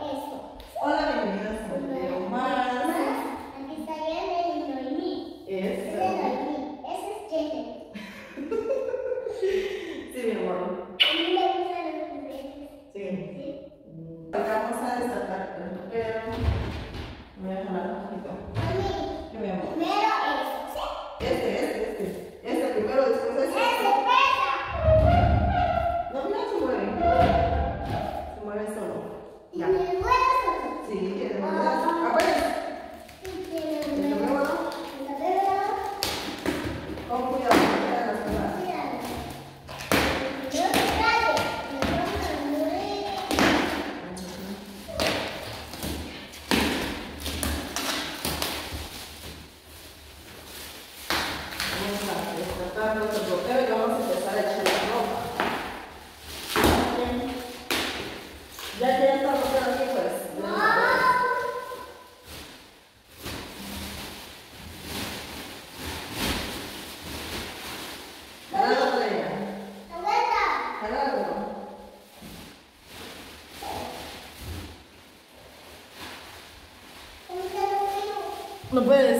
eso. Hola, bienvenidos a un video más. The ba?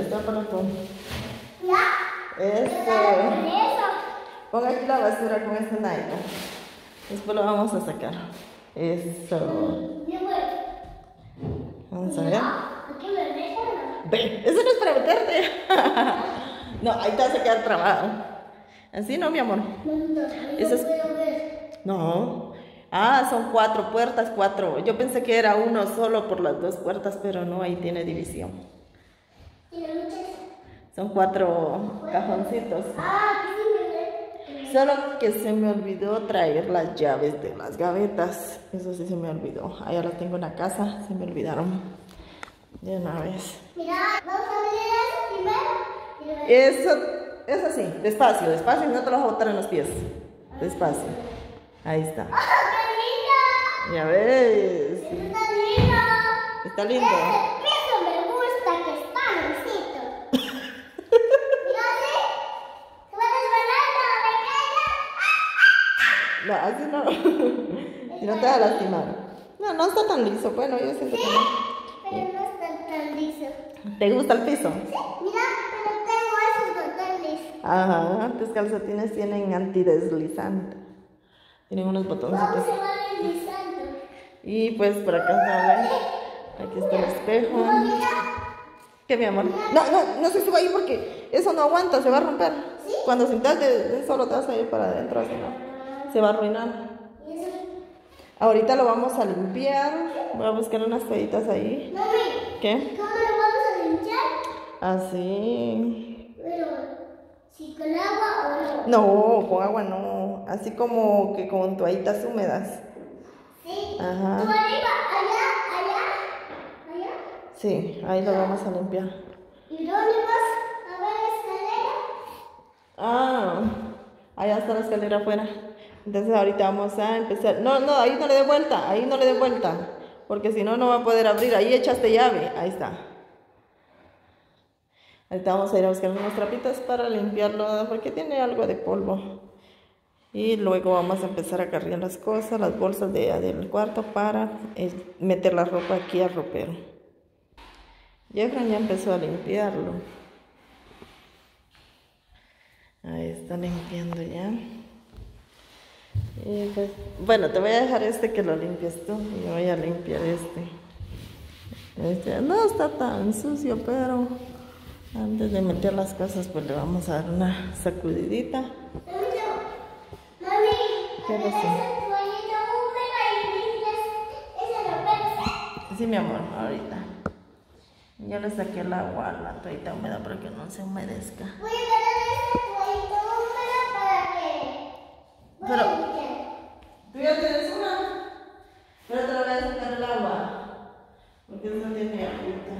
Está para. Con eso. Ponga aquí la basura con este nylon. Después lo vamos a sacar. Eso. Amor. Vamos a ver. Ve, eso no es para meterte. no, ahí te vas a quedar trabado. Así no, mi amor. Eso es-. No. Ah, son cuatro puertas, cuatro. Yo pensé que era uno solo por las dos puertas, pero no, ahí tiene división. Son cuatro cajoncitos. Ah, sí. Solo que se me olvidó traer las llaves de las gavetas. Eso sí se me olvidó. Allá las tengo en la casa, se me olvidaron. De una vez. Mira, vamos a medir eso primero. Eso, es así, despacio, despacio, y no te lo vas a botar en los pies. Despacio. Ahí está. ¡Ah, qué linda! Ya ves. Está lindo. Está lindo. Ese piso me gusta que está dulcito. Mira, ¿sí? Se va desbalando, me No, así si no te va a lastimar. No, no está tan liso. Bueno, yo siento que no. Pero no está tan liso. ¿Te gusta el piso? Sí, mira, pero tengo esos botones. Ajá, tus calcetines tienen antideslizante. Tienen unos Vamos botoncitos. a va deslizando. Y pues por acá ¿saben? Aquí está el espejo. ¿Qué, mi amor? No, no, no se suba ahí porque eso no aguanta, se va a romper. ¿Sí? Cuando de solo te vas a ir para adentro, así no. Se va a arruinar. Ahorita lo vamos a limpiar. Voy a buscar unas toallitas ahí. Mami, ¿Qué? ¿cómo lo vamos a limpiar? Así. Pero, si con agua o no. No, con agua no. Así como que con toallitas húmedas. Sí. Ajá. Tú arriba, allá, allá, allá. Sí, ahí lo vamos a limpiar. ¿Y dónde vas a ver escalera? Ah, allá está la escalera afuera. Entonces ahorita vamos a empezar. No, no, ahí no le dé vuelta, ahí no le dé vuelta. Porque si no, no va a poder abrir. Ahí echaste llave, ahí está. Ahorita vamos a ir a buscar unos trapitos para limpiarlo porque tiene algo de polvo. Y luego vamos a empezar a cargar las cosas, las bolsas de, del cuarto para eh, meter la ropa aquí al ropero. Jeffrey ya empezó a limpiarlo. Ahí está limpiando ya. Y pues, bueno, te voy a dejar este que lo limpies tú. Y voy a limpiar este. Este no está tan sucio, pero antes de meter las cosas, pues le vamos a dar una sacudidita. Mami. Sí, mi amor, ahorita. Yo le saqué el agua a la toallita húmeda para que no se humedezca. Voy a agarrar esta toallita húmeda para que... Pero-. ¿Tú ya tienes una? Pero te la voy a sacar el agua. Porque eso tiene agüita.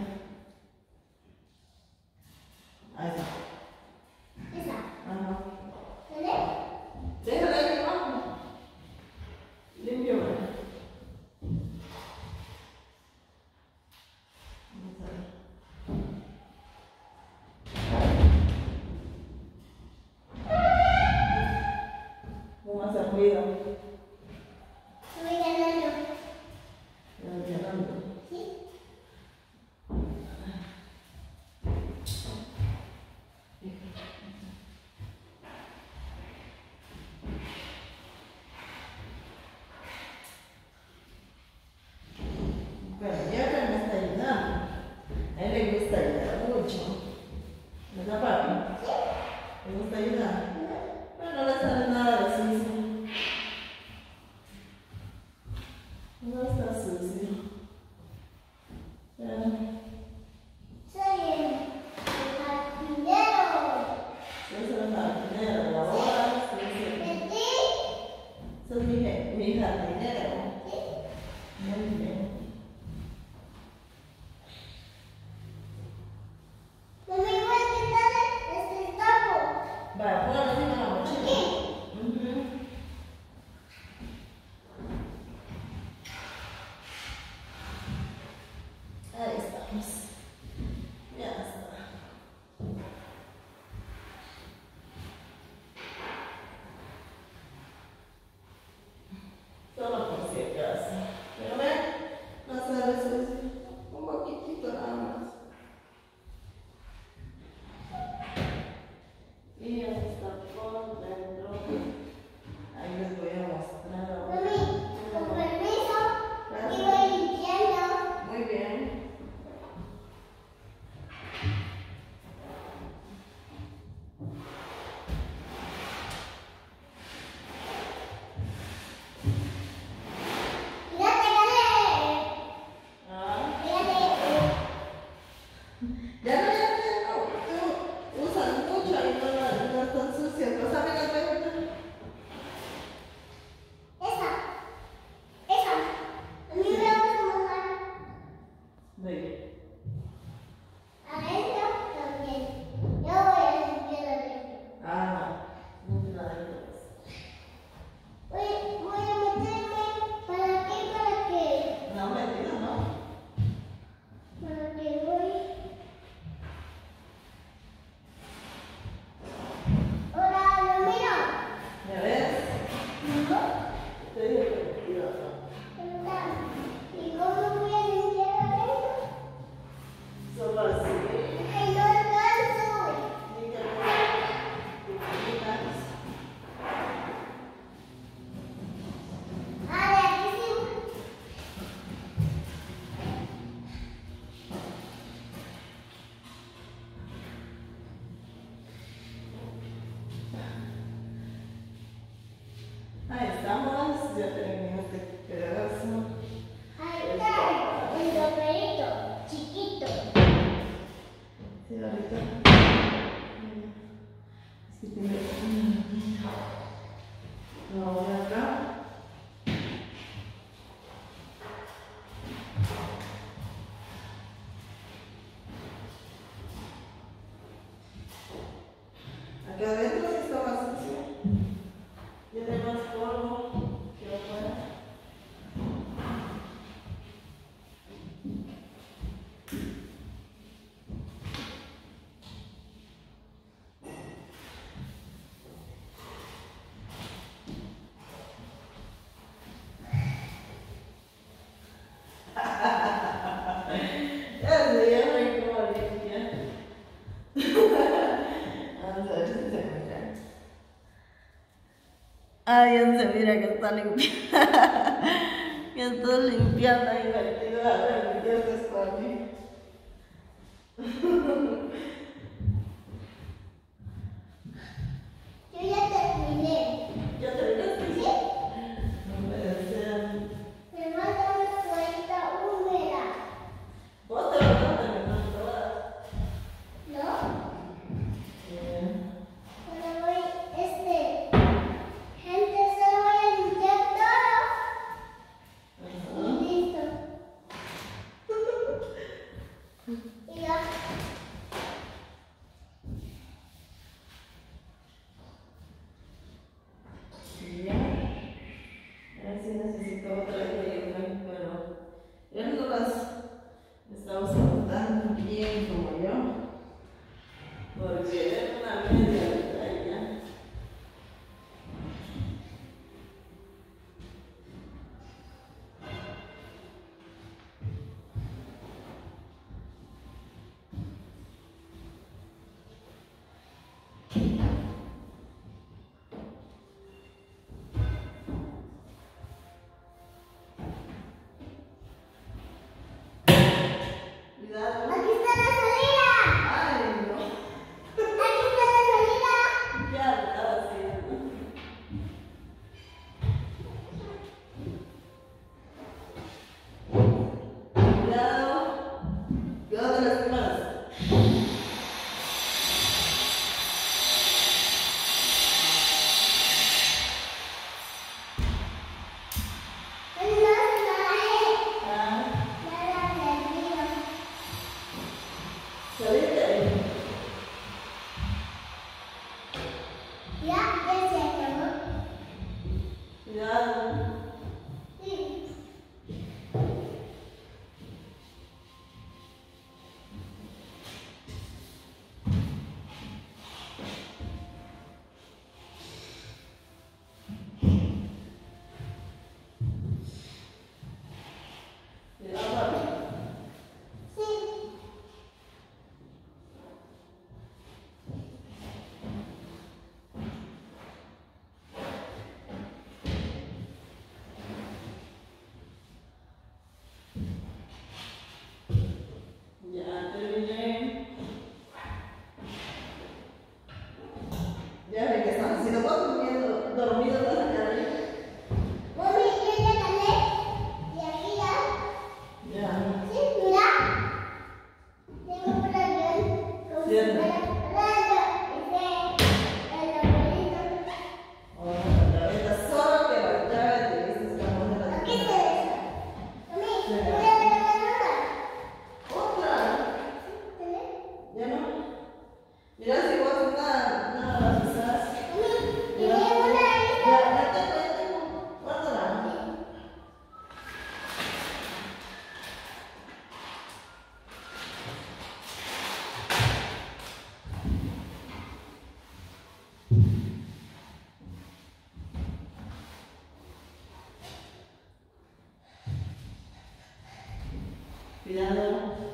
Ahí está. Esa. Ajá. ¿Vale? Déjala ahí abajo. Limpio. Vamos a ver. ¿Cómo hace ruido? Voy ganando. Ya llenando. ¿Sí? Pero ya que me está ayudando. A él le gusta ayudar mucho. ¿Verdad, papi? ¿Le gusta ayudar? se. Ay, ah, se mira que está limpiando. que está limpiando y vertido a ver, Dios es conmigo. Cuidado.